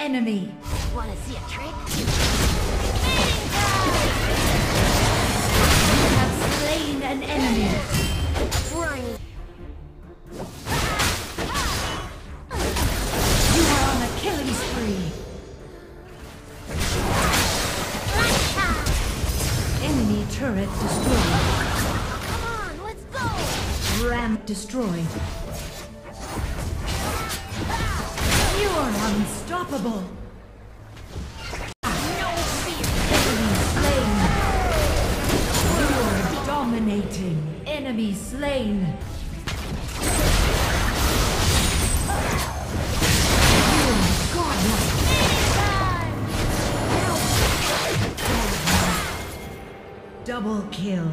enemy. Wanna see a trick? You have slain an enemy. Run! You are on a killing spree. Enemy turret destroyed. Come on, let's go! Ramp destroyed. are unstoppable. No fear. Enemy slain. You're dominating. Enemy slain. Double kill.